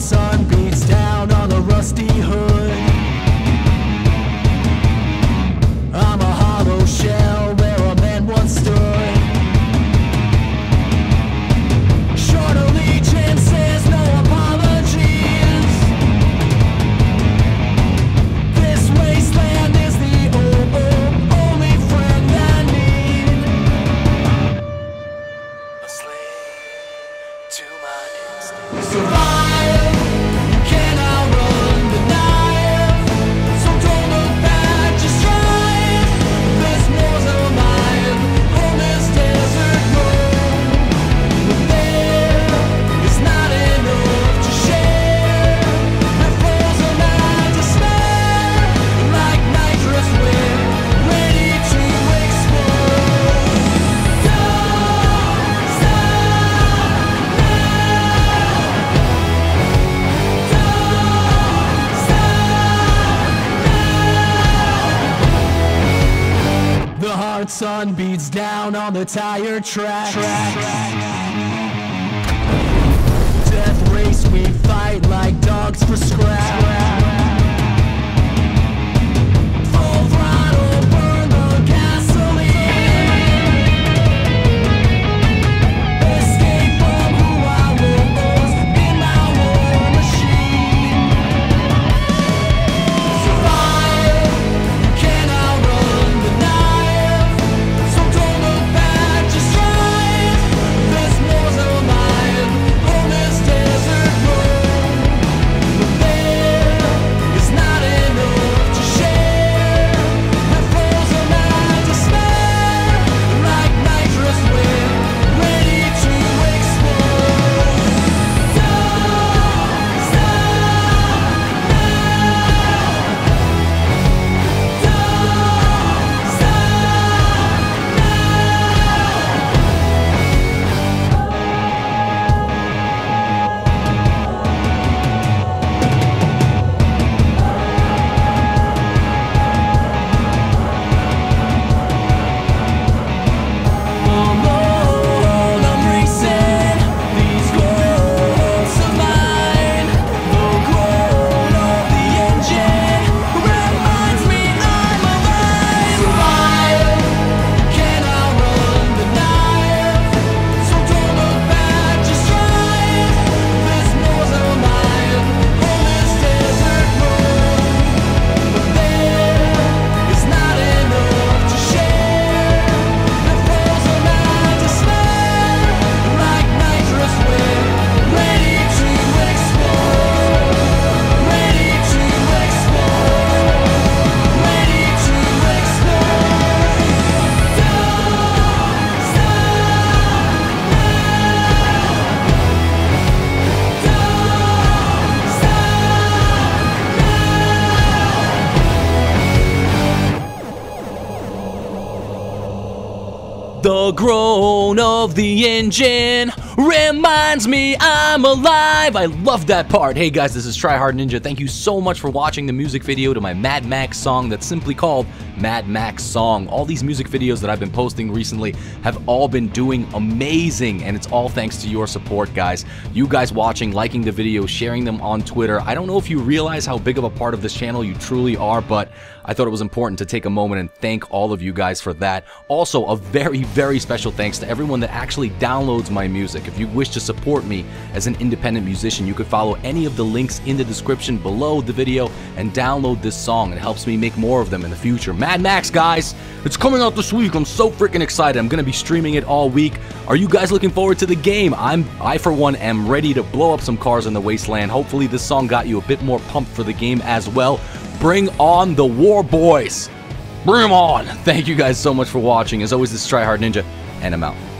sun beats down on the rusty hood. Sun beats down on the tire track. Death The groan of the engine reminds me I'm alive. I love that part. Hey guys, this is Tryhard Ninja. Thank you so much for watching the music video to my Mad Max song that's simply called Mad Max Song. All these music videos that I've been posting recently have all been doing amazing, and it's all thanks to your support, guys. You guys watching, liking the videos, sharing them on Twitter. I don't know if you realize how big of a part of this channel you truly are, but I thought it was important to take a moment and thank all of you guys for that. Also, a very, very special thanks to everyone that actually downloads my music. If you wish to support me as an independent musician, you could follow any of the links in the description below the video and download this song. It helps me make more of them in the future. Mad Max, guys, it's coming out this week. I'm so freaking excited. I'm gonna be streaming it all week. Are you guys looking forward to the game? I'm, I for one, am ready to blow up some cars in the wasteland. Hopefully, this song got you a bit more pumped for the game as well. Bring on the war boys. Bring them on. Thank you guys so much for watching. As always, this is Tryhard Ninja, and I'm out.